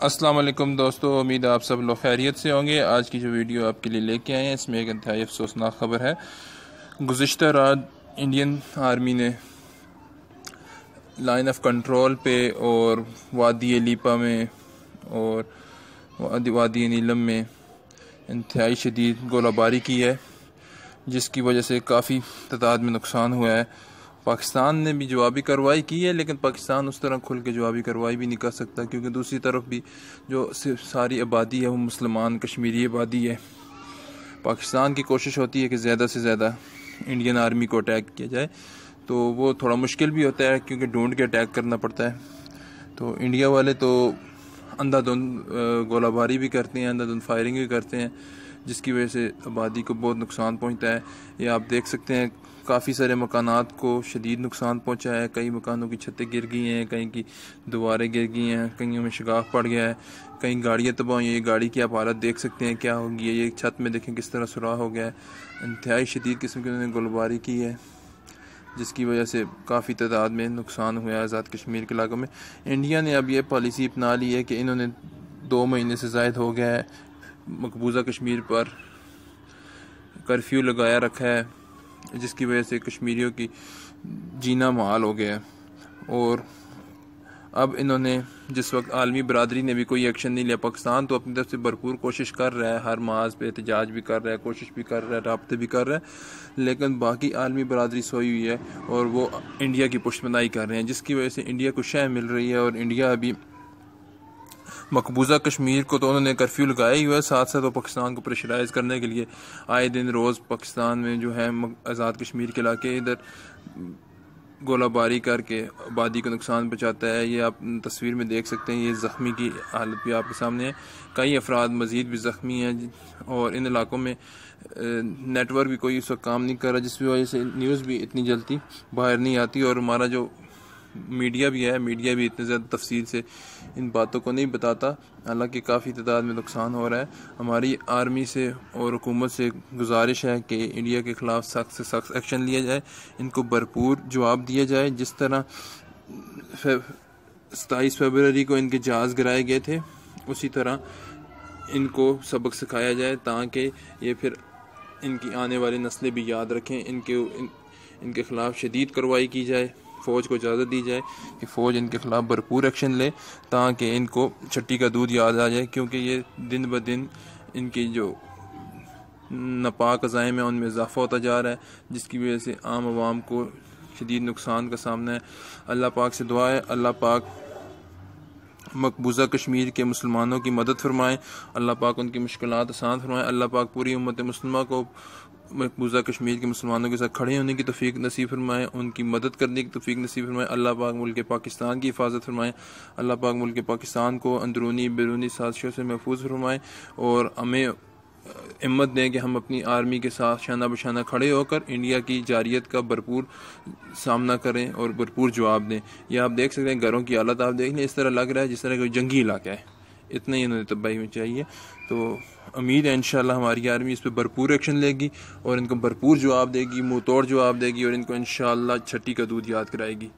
السلام علیکم دوستو، امید آپ سب لوگ خیریت سے ہوں گے۔ آج کی جو ویڈیو آپ کے لیے لے کے آئے ہیں، اس میں ایک انتہائی افسوسناک خبر ہے۔ گزشتہ رات انڈین آرمی نے لائن آف کنٹرول پہ اور وادی لیپا میں اور وادی نیلم میں انتہائی شدید گولہ باری کی ہے، جس کی وجہ سے کافی تعداد میں نقصان ہوا ہے۔ پاکستان نے بھی جوابی کارروائی کی ہے، لیکن پاکستان اس طرح کھل کے جوابی کارروائی بھی نہیں کر سکتا، کیونکہ دوسری طرف بھی جو ساری آبادی ہے، وہ مسلمان، کشمیری آبادی ہے۔ پاکستان کی کوشش ہوتی ہے کہ زیادہ سے زیادہ انڈین آرمی کو اٹیک کیا جائے۔ تو وہ تھوڑا مشکل بھی ہوتا ہے، کیونکہ ڈھونڈ کے اٹیک کرنا پڑتا ہے۔ تو انڈیا والے تو اندھا دھند گولہ باری بھی کرتے ہیں، اندھا دھند فائرنگ بھی کرتے ہیں۔ جس کی وجہ سے آبادی کو بہت نقصان پہنچتا ہے۔ یہ آپ دیکھ سکتے ہیں، کافی سارے مکانات کو شدید نقصان پہنچا ہے۔ کئی مکانوں کی چھتیں گر گئی ہیں کہیں کی دواریں گر گئی ہیں کہیں میں شگاف پڑ گیا ہے۔ کہیں گاڑیاں تباہ ہوئی ہیں۔ یہ گاڑی کی آپ حالت دیکھ سکتے ہیں کیا ہوگی ہے۔ یہ چھت میں دیکھیں کس طرح سراہ ہو گیا ہے۔ انتہائی شدید قسم کی انہوں نے گلباری کی ہے، جس کی وجہ سے کافی تعداد میں نقصان ہوا ہے آزاد کشمیر کے علاقوں میں۔ انڈیا نے اب یہ پالیسی اپنا لی ہے کہ انہوں نے دو مہینے سے زائد ہو گیا ہے۔ مقبوضہ کشمیر پر کرفیو لگایا رکھا ہے، جس کی وجہ سے کشمیریوں کی جینا محال ہو گیا ہے۔ اور اب انہوں نے جس وقت عالمی برادری نے بھی کوئی ایکشن نہیں لیا، پاکستان تو اپنی طرف سے بھرپور کوشش کر رہا ہے، ہر محاذ پہ احتجاج بھی کر رہا ہے، کوشش بھی کر رہا ہے، رابطے بھی کر رہا ہے، لیکن باقی عالمی برادری سوئی ہوئی ہے اور وہ انڈیا کی پشت بندائی کر رہے ہیں، جس کی وجہ سے انڈیا کو شہ مل رہی ہے۔ اور انڈیا ابھی مقبوضہ کشمیر کو تو انہوں نے کرفیو لگایا ہی ہوا ہے، ساتھ ساتھ وہ پاکستان کو پریشرائز کرنے کے لیے آئے دن روز پاکستان میں جو ہے آزاد کشمیر کے علاقے ادھر گولہ باری کر کے آبادی کو نقصان پہنچاتا ہے۔ یہ آپ تصویر میں دیکھ سکتے ہیں، یہ زخمی کی حالت بھی آپ کے سامنے ہے۔ کئی افراد مزید بھی زخمی ہیں اور ان علاقوں میں نیٹ ورک بھی کوئی اس وقت کام نہیں کر رہا، جس کی وجہ سے نیوز بھی اتنی جلدی باہر نہیں آتی اور ہمارا جو میڈیا بھی ہے، میڈیا بھی اتنے زیادہ تفصیل سے ان باتوں کو نہیں بتاتا، حالانکہ کافی تعداد میں نقصان ہو رہا ہے۔ ہماری آرمی سے اور حکومت سے گزارش ہے کہ انڈیا کے خلاف سخت سے سخت ایکشن لیا جائے، ان کو بھرپور جواب دیا جائے۔ جس طرح ستائیس فیبرری کو ان کے جہاز گرائے گئے تھے، اسی طرح ان کو سبق سکھایا جائے تاکہ یہ پھر ان کی آنے والی نسلیں بھی یاد رکھیں، ان کے ان کے خلاف شدید کروائی کی جائے۔ فوج کو اجازت دی جائے کہ فوج ان کے خلاف بھرپور ایکشن لے تاکہ ان کو چھٹی کا دودھ یاد آ جائے، کیونکہ یہ دن بہ دن ان کی جو نپاک عزائم ہے ان میں اضافہ ہوتا جا رہا ہے، جس کی وجہ سے عام عوام کو شدید نقصان کا سامنا ہے۔ اللہ پاک سے دعا ہے، اللہ پاک مقبوضہ کشمیر کے مسلمانوں کی مدد فرمائیں اللہ پاک ان کی مشکلات آسان فرمائیں اللہ پاک پوری امت مسلمہ کو مقبوضہ کشمیر کے مسلمانوں کے ساتھ کھڑے ہونے کی توفیق نصیب فرمائیں ان کی مدد کرنے کی توفیق نصیب فرمائیں اللہ پاک ملک پاکستان کی حفاظت فرمائیں اللہ پاک ملک پاکستان کو اندرونی بیرونی سازشوں سے محفوظ فرمائیں اور ہمیں ہمت دیں کہ ہم اپنی آرمی کے ساتھ شانہ بشانہ کھڑے ہو کر انڈیا کی جاریت کا بھرپور سامنا کریں اور بھرپور جواب دیں۔ یہ آپ دیکھ سکتے ہیں، گھروں کی حالت آپ دیکھ لیں، اس طرح لگ رہا ہے جس طرح کوئی جنگی علاقہ ہے۔ اتنا ہی انہوں نے تباہی میں چاہیے۔ تو امید ہے انشاءاللہ ہماری آرمی اس پہ بھرپور ایکشن لے گی اور ان کو بھرپور جواب دے گی منہ توڑ جواب دے گی اور ان کو انشاءاللہ چھٹی کا دودھ یاد کرائے گی۔